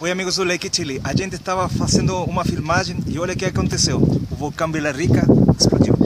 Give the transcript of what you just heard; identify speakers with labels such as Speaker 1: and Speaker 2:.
Speaker 1: Oi amigos do Lake Chile, a gente estava fazendo uma filmagem e olha o que aconteceu. O vulcão Vila Rica explodiu.